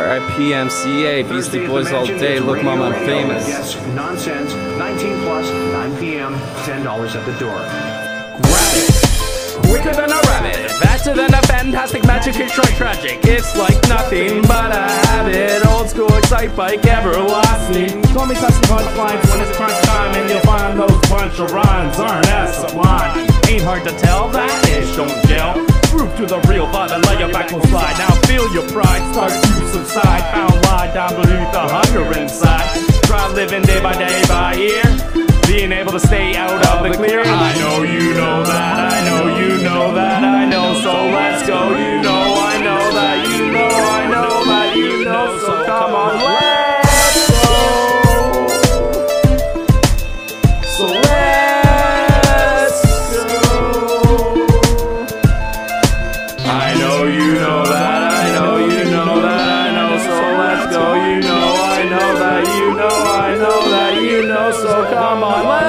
RIPMCA, Beastie Boys all day. Look, mama, I'm famous. Yes, Knoncents. 19 plus, 9 p.m., $10 at the door. Grab it. Quicker than a rabbit, faster than a fantastic magic Detroit tragic. It's like nothing but a habit. Old school Excitebike everlasting. Call me Tessie Punchlines when it's crunch time and you'll find those bunch of rhymes aren't as sublime. Ain't hard to tell that ish don't gel. Proof to the real vibe and let your back will slide. Now feel your pride start to subside. Found lie down beneath the hunger inside. Try living day by day by year. Being able to stay out of the clear. I know you know that, I know you know that, I know. So let's go. You know, I know that, you know, I know that, you know. So come on, let's go. So let's. I know you know come on,